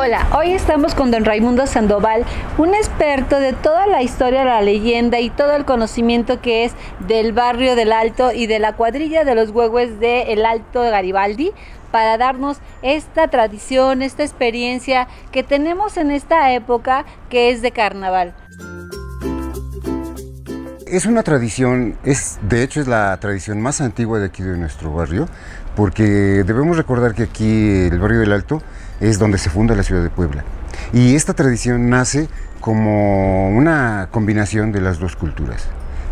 Hola, hoy estamos con don Raimundo Sandoval, un experto de toda la historia, la leyenda y todo el conocimiento que es del barrio del Alto y de la cuadrilla de los huehues de El Alto Garibaldi para darnos esta tradición, esta experiencia que tenemos en esta época que es de carnaval. Es una tradición, es de hecho es la tradición más antigua de aquí de nuestro barrio, porque debemos recordar que aquí el barrio del Alto es donde se funda la ciudad de Puebla. Y esta tradición nace como una combinación de las dos culturas.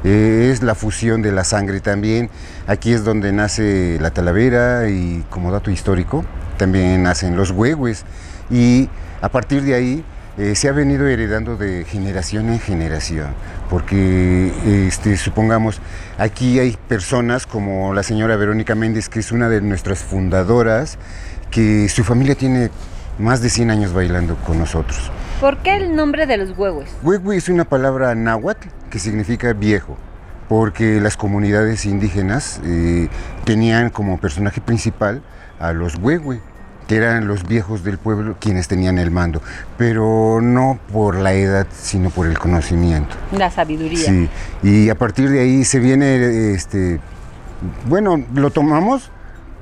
Es la fusión de la sangre también. Aquí es donde nace la talavera y como dato histórico también nacen los huehues. Y a partir de ahí eh, se ha venido heredando de generación en generación, porque este, supongamos, aquí hay personas como la señora Verónica Méndez, que es una de nuestras fundadoras, que su familia tiene más de 100 años bailando con nosotros. ¿Por qué el nombre de los huehues? Huehue es una palabra náhuatl que significa viejo, porque las comunidades indígenas eh, tenían como personaje principal a los huehue, que eran los viejos del pueblo quienes tenían el mando, pero no por la edad, sino por el conocimiento. La sabiduría. Sí, y a partir de ahí se viene, este, bueno, lo tomamos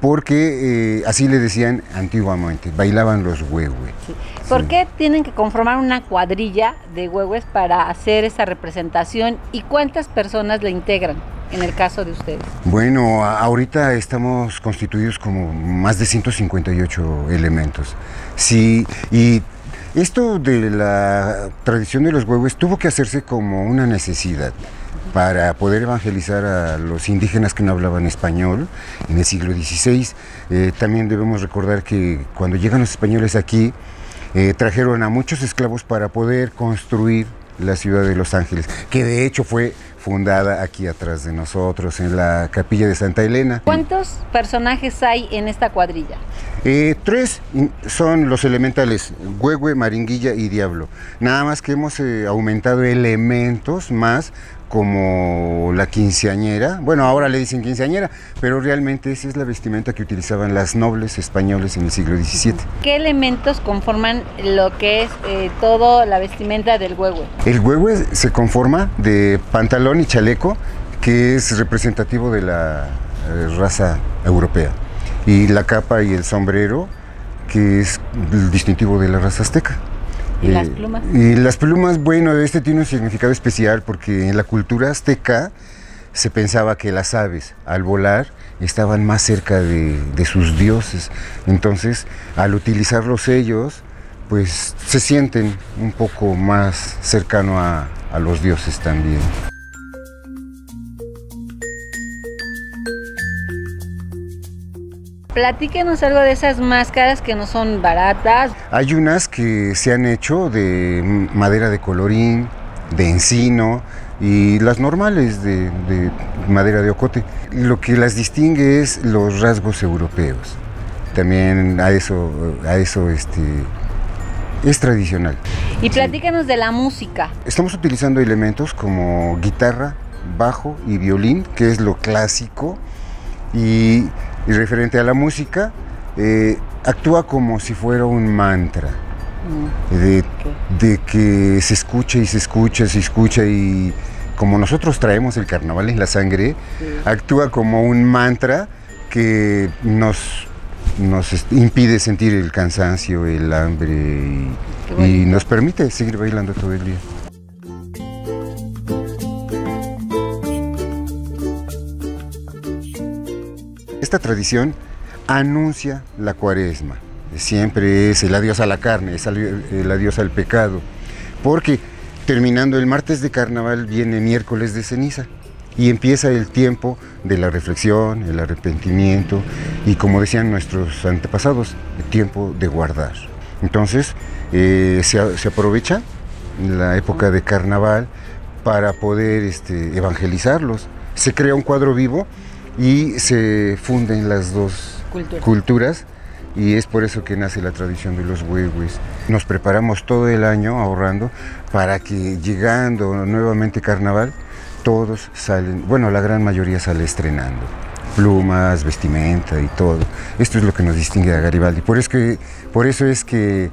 porque eh, así le decían antiguamente, bailaban los huehues. ¿Por Sí. qué tienen que conformar una cuadrilla de huehues para hacer esa representación y cuántas personas la integran en el caso de ustedes? Bueno, ahorita estamos constituidos como más de 158 elementos. Sí, y esto de la tradición de los huevos tuvo que hacerse como una necesidad para poder evangelizar a los indígenas que no hablaban español en el siglo XVI. Eh, también debemos recordar que cuando llegan los españoles aquí, eh, trajeron a muchos esclavos para poder construir la ciudad de Los Ángeles, que de hecho fue fundada aquí atrás de nosotros, en la capilla de Santa Elena. ¿Cuántos personajes hay en esta cuadrilla? Eh, tres son los elementales, huehue, maringuilla y diablo. Nada más que hemos eh, aumentado elementos más como la quinceañera. Bueno, ahora le dicen quinceañera, pero realmente esa es la vestimenta que utilizaban las nobles españoles en el siglo XVII. ¿Qué elementos conforman lo que es eh, todo la vestimenta del huehue? El huehue se conforma de pantalón y chaleco, que es representativo de la eh, raza europea, y la capa y el sombrero, que es el distintivo de la raza azteca. ¿Y las Eh, plumas? Y las plumas, bueno, este tiene un significado especial porque en la cultura azteca se pensaba que las aves al volar estaban más cerca de, de sus dioses. Entonces, al utilizarlos ellos, pues se sienten un poco más cercano a, a los dioses también. Platíquenos algo de esas máscaras que no son baratas. Hay unas que se han hecho de madera de colorín, de encino y las normales de, de madera de ocote. Lo que las distingue es los rasgos europeos. También a eso, a eso este, es tradicional. Y platíquenos de la música. Estamos utilizando elementos como guitarra, bajo y violín, que es lo clásico. Y, y referente a la música, eh, actúa como si fuera un mantra. Mm, de, que se escucha y se escucha, se escucha y como nosotros traemos el carnaval en la sangre, Sí. actúa como un mantra que nos, nos impide sentir el cansancio, el hambre y, nos permite seguir bailando todo el día. Esta tradición anuncia la cuaresma. Siempre es el adiós a la carne, es el adiós al pecado. Porque terminando el martes de carnaval viene miércoles de ceniza y empieza el tiempo de la reflexión, el arrepentimiento y como decían nuestros antepasados, el tiempo de guardar. Entonces eh, se aprovecha la época de carnaval para poder este, evangelizarlos. Se crea un cuadro vivo y se funden las dos Cultura. culturas y es por eso que nace la tradición de los huehues. Nos preparamos todo el año ahorrando para que llegando nuevamente carnaval, todos salen, bueno, la gran mayoría sale estrenando. Plumas, vestimenta y todo. Esto es lo que nos distingue a Garibaldi. Por, es que, por eso es que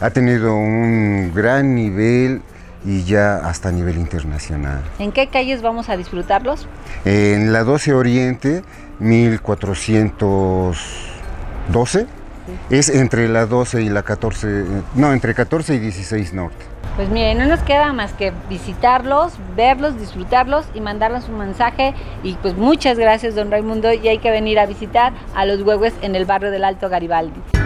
ha tenido un gran nivel y ya hasta a nivel internacional. ¿En qué calles vamos a disfrutarlos? En la 12 Oriente, 1412, es entre la 12 y la 14, no, entre 14 y 16 Norte. Pues miren, no nos queda más que visitarlos, verlos, disfrutarlos y mandarles un mensaje. Y pues muchas gracias, don Raimundo, y hay que venir a visitar a los huevos en el barrio del Alto Garibaldi.